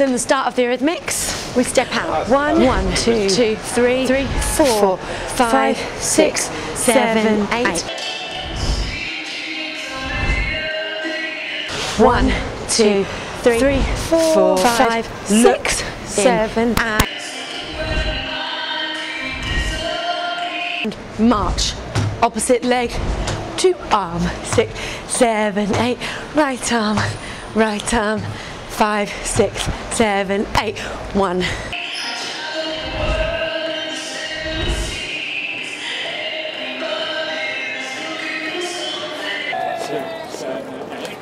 So in the start of the Eurythmics, We step out. one, one, two, two, three, three, four, five, six, seven, eight. One, two, three, four, five, six, seven, eight. And march. Opposite leg two arm. Six, seven, eight. Right arm, right arm five, six, seven, eight, one. Six, seven, eight.